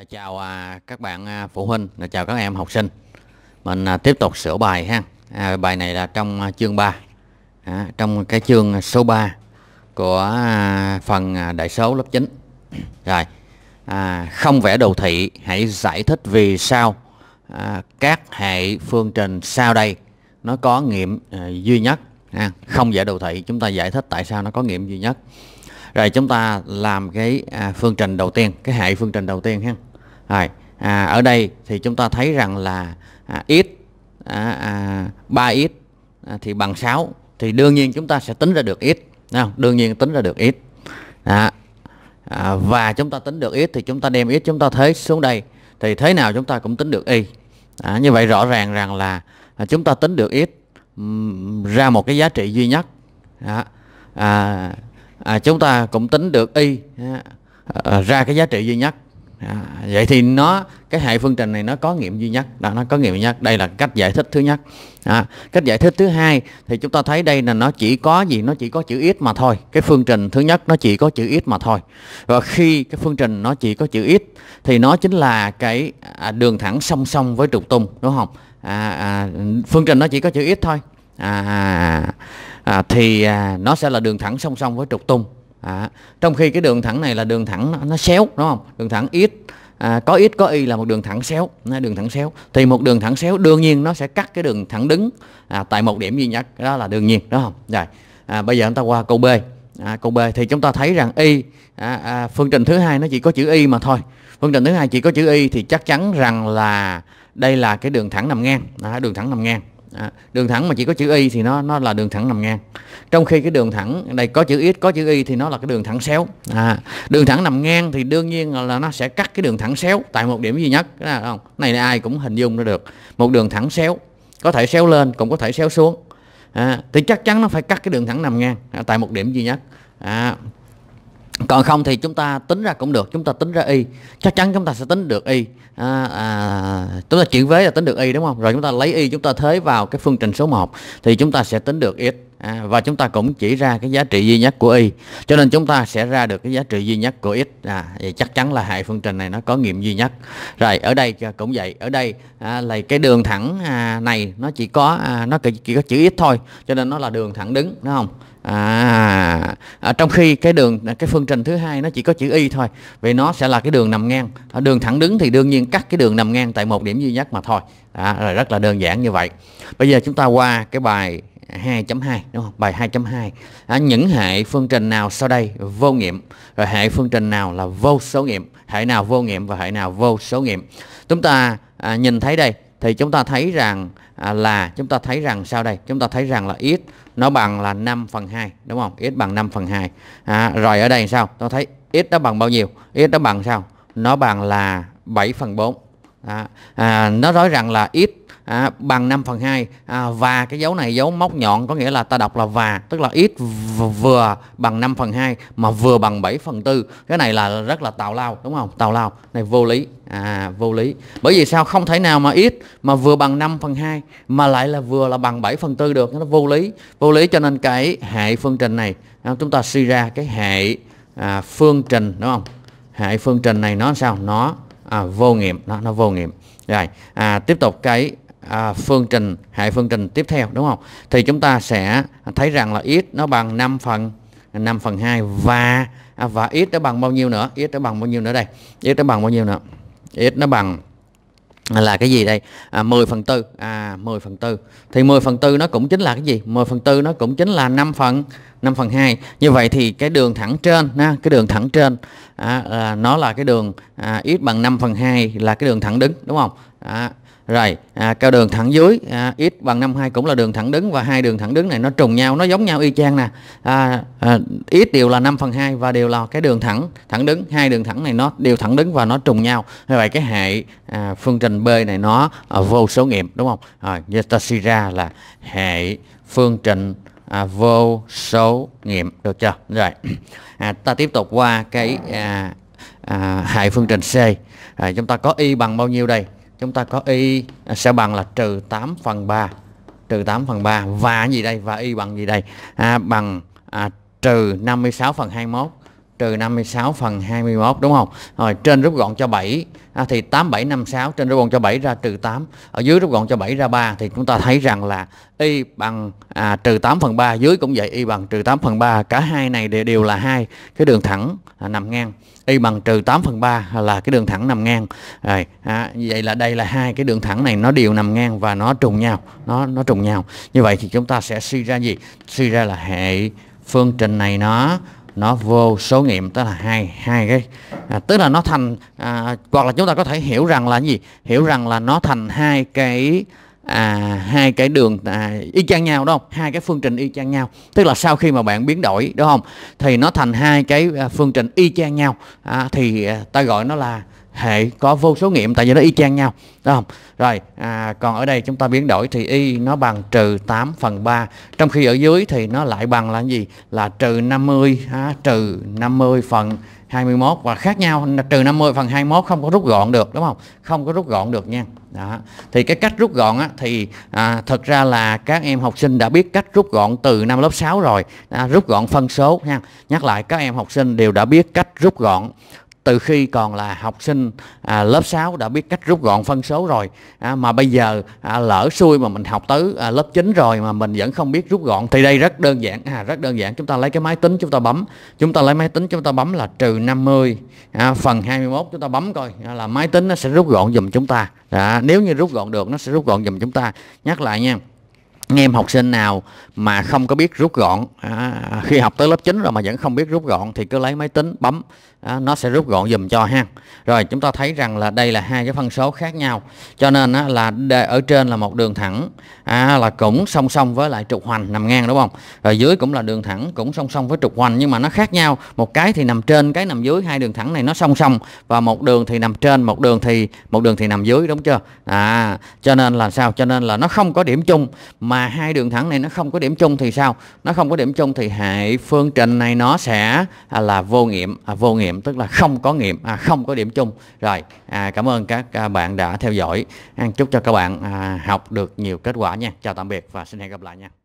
À, chào à, các bạn à, phụ huynh, à, chào các em học sinh. Mình tiếp tục sửa bài ha. À, bài này là trong chương 3. À, trong cái chương số 3 của phần đại số lớp 9. Rồi. À, không vẽ đồ thị, hãy giải thích vì sao à, các hệ phương trình sau đây nó có nghiệm à, duy nhất. À, không vẽ đồ thị, chúng ta giải thích tại sao nó có nghiệm duy nhất rồi chúng ta làm cái à, phương trình đầu tiên cái hệ phương trình đầu tiên ha rồi à, ở đây thì chúng ta thấy rằng là à, x à, à, 3x à, thì bằng 6 thì đương nhiên chúng ta sẽ tính ra được x không? đương nhiên tính ra được x à, à, và chúng ta tính được x thì chúng ta đem x chúng ta thế xuống đây thì thế nào chúng ta cũng tính được y. À, như vậy rõ ràng rằng là à, chúng ta tính được x um, ra một cái giá trị duy nhất. À, à, à, chúng ta cũng tính được y à, à ra cái giá trị duy nhất à, vậy thì nó cái hệ phương trình này nó có nghiệm duy nhất. Đó, nó có nghiệm duy nhất. Đây là cách giải thích thứ nhất. À, cách giải thích thứ hai thì chúng ta thấy đây là nó chỉ có gì? Nó chỉ có chữ ít mà thôi. Cái phương trình thứ nhất nó chỉ có chữ ít mà thôi. Và khi cái phương trình nó chỉ có chữ ít thì nó chính là cái à, đường thẳng song song với trục tung đúng không? À, à, phương trình nó chỉ có chữ ít thôi. À, à, thì à, nó sẽ là đường thẳng song song với trục tung à, trong khi cái đường thẳng này là đường thẳng nó, nó xéo đúng không? Đường thẳng ít à, có ít có y là một đường thẳng xéo đường thẳng xéo. Thì một đường thẳng xéo đương nhiên nó sẽ cắt cái đường thẳng đứng à, tại một điểm duy nhất đó là đương nhiên đúng không? Rồi à, bây giờ chúng ta qua câu b. À, câu b thì chúng ta thấy rằng y à, à, phương trình thứ hai nó chỉ có chữ y mà thôi. Phương trình thứ hai chỉ có chữ y thì chắc chắn rằng là đây là cái đường thẳng nằm ngang. À, đường thẳng nằm ngang. À, đường thẳng mà chỉ có chữ y thì nó nó là đường thẳng nằm ngang. Trong khi cái đường thẳng đây có chữ x có chữ y thì nó là cái đường thẳng xéo. À, đường thẳng nằm ngang thì đương nhiên là nó sẽ cắt cái đường thẳng xéo tại một điểm duy nhất. Cái này không? Này là ai cũng hình dung ra được. Một đường thẳng xéo có thể xéo lên cũng có thể xéo xuống. À, thì chắc chắn nó phải cắt cái đường thẳng nằm ngang à, tại một điểm duy nhất. À, còn không thì chúng ta tính ra cũng được chúng ta tính ra y. Chắc chắn chúng ta sẽ tính được y. À, à, chúng ta chuyển vế là tính được y đúng không? Rồi chúng ta lấy y chúng ta thế vào cái phương trình số 1 thì chúng ta sẽ tính được x à, và chúng ta cũng chỉ ra cái giá trị duy nhất của y cho nên chúng ta sẽ ra được cái giá trị duy nhất của x. À, vậy chắc chắn là hệ phương trình này nó có nghiệm duy nhất. Rồi ở đây cũng vậy ở đây à, là cái đường thẳng à, này nó chỉ có à, nó chỉ có chữ x thôi cho nên nó là đường thẳng đứng đúng không? À, à trong khi cái đường cái phương trình thứ hai nó chỉ có chữ y thôi vì nó sẽ là cái đường nằm ngang. À, đường thẳng đứng thì đương nhiên cắt cái đường nằm ngang tại một điểm duy nhất mà thôi. À, rồi rất là đơn giản như vậy. Bây giờ chúng ta qua cái bài 2.2 đúng không? Bài 2.2 à, những hệ phương trình nào sau đây? Vô nghiệm. Rồi hệ phương trình nào là vô số nghiệm? Hệ nào vô nghiệm và hệ nào vô số nghiệm? Chúng ta à, nhìn thấy đây thì chúng ta thấy rằng à, là chúng ta thấy rằng sau đây? Chúng ta thấy rằng là x nó bằng là 5 phần 2 đúng không? X bằng 5 phần 2 à, rồi ở đây sao? Tôi thấy x nó bằng bao nhiêu? X nó bằng sao? Nó bằng là 7 phần 4 à, à, nó nói rằng là x à, bằng 5 phần 2 à, và cái dấu này dấu móc nhọn có nghĩa là ta đọc là và tức là ít vừa bằng 5 phần 2 mà vừa bằng 7 phần 4 cái này là rất là tào lao đúng không? Tào lao này vô lý. À vô lý. Bởi vì sao? Không thể nào mà ít mà vừa bằng 5 phần 2 mà lại là vừa là bằng 7 phần 4 được. Nó vô lý. Vô lý cho nên cái hệ phương trình này à, chúng ta suy ra cái hệ à, phương trình đúng không? Hệ phương trình này nó sao? Nó à, vô nghiệm. Nó nó vô nghiệm. Rồi à, tiếp tục cái à, phương trình hệ phương trình tiếp theo đúng không? Thì chúng ta sẽ thấy rằng là x nó bằng 5 phần 5 phần 2 và à, và x nó bằng bao nhiêu nữa? X nó bằng bao nhiêu nữa đây? X nó bằng bao nhiêu nữa? X nó bằng là cái gì đây? À, 10 phần tư à 10 phần tư. Thì 10 phần tư nó cũng chính là cái gì? 10 phần tư nó cũng chính là 5 phần 5 phần 2 như vậy thì cái đường thẳng trên ha, cái đường thẳng trên à, à, nó là cái đường à, x bằng 5 phần 2 là cái đường thẳng đứng đúng không? À, rồi à, cao đường thẳng dưới à, x bằng 52 cũng là đường thẳng đứng và hai đường thẳng đứng này nó trùng nhau nó giống nhau y chang nè. À, à, x đều là 5 phần 2 và đều là cái đường thẳng thẳng đứng. Hai đường thẳng này nó đều thẳng đứng và nó trùng nhau. Như vậy cái hệ à, phương trình b này nó à, vô số nghiệm đúng không? À, ta suy ra là hệ phương trình à, vô số nghiệm được chưa? Rồi à, ta tiếp tục qua cái à, à, hệ phương trình c. À, chúng ta có y bằng bao nhiêu đây? Chúng ta có y à, sẽ bằng là trừ 8 phần 3 trừ 8 phần 3 và gì đây? Và y bằng gì đây? À, bằng à, trừ 56 phần 21 trừ 56 phần 21 đúng không? Rồi trên rút gọn cho 7 à, thì 8756 trên rút gọn cho 7 ra trừ 8 ở dưới rút gọn cho 7 ra 3 thì chúng ta thấy rằng là y bằng à, trừ 8 phần 3 dưới cũng vậy y bằng trừ 8 phần 3 cả hai này đều, đều là hai. Cái đường thẳng à, nằm ngang. Y bằng trừ 8 phần 3 là cái đường thẳng nằm ngang. Rồi à, vậy là đây là hai cái đường thẳng này nó đều nằm ngang và nó trùng nhau. Nó nó trùng nhau. Như vậy thì chúng ta sẽ suy ra gì? Suy ra là hệ phương trình này nó nó vô số nghiệm tức là hai hai cái. À, tức là nó thành à, hoặc là chúng ta có thể hiểu rằng là gì? Hiểu rằng là nó thành hai cái à, hai cái đường à, y chang nhau đúng không? Hai cái phương trình y chang nhau. Tức là sau khi mà bạn biến đổi đúng không? Thì nó thành hai cái à, phương trình y chang nhau. À, thì à, ta gọi nó là hệ có vô số nghiệm tại vì nó y chang nhau đúng không? Rồi à, còn ở đây chúng ta biến đổi thì y nó bằng trừ 8 phần 3 trong khi ở dưới thì nó lại bằng là gì? Là trừ 50 ha, trừ 50 phần 21 và khác nhau. Trừ 50 phần 21 không có rút gọn được đúng không? Không có rút gọn được nha. Đó. thì cái cách rút gọn á, thì à, thật ra là các em học sinh đã biết cách rút gọn từ năm lớp 6 rồi. À, rút gọn phân số nha. Nhắc lại các em học sinh đều đã biết cách rút gọn từ khi còn là học sinh à, lớp 6 đã biết cách rút gọn phân số rồi. À, mà bây giờ à, lỡ xui mà mình học tới à, lớp 9 rồi mà mình vẫn không biết rút gọn thì đây rất đơn giản à, rất đơn giản. Chúng ta lấy cái máy tính chúng ta bấm. Chúng ta lấy máy tính chúng ta bấm là trừ 50 à, phần 21 chúng ta bấm coi à, là máy tính nó sẽ rút gọn dùm chúng ta. À, nếu như rút gọn được nó sẽ rút gọn dùm chúng ta. Nhắc lại nha em học sinh nào mà không có biết rút gọn à, khi học tới lớp 9 rồi mà vẫn không biết rút gọn thì cứ lấy máy tính bấm đó, nó sẽ rút gọn dùm cho ha. Rồi chúng ta thấy rằng là đây là hai cái phân số khác nhau. Cho nên á, là ở trên là một đường thẳng à, là cũng song song với lại trục hoành nằm ngang đúng không? Rồi dưới cũng là đường thẳng cũng song song với trục hoành nhưng mà nó khác nhau. Một cái thì nằm trên cái nằm dưới hai đường thẳng này nó song song. Và một đường thì nằm trên một đường thì một đường thì nằm dưới đúng chưa? À cho nên là sao? Cho nên là nó không có điểm chung. Mà hai đường thẳng này nó không có điểm chung thì sao? Nó không có điểm chung thì hệ phương trình này nó sẽ à, là vô nghiệm à, vô nghiệm nghiệm tức là không có nghiệm à, không có điểm chung. Rồi à, cảm ơn các à, bạn đã theo dõi. Chúc cho các bạn à, học được nhiều kết quả nha. Chào tạm biệt và xin hẹn gặp lại nha.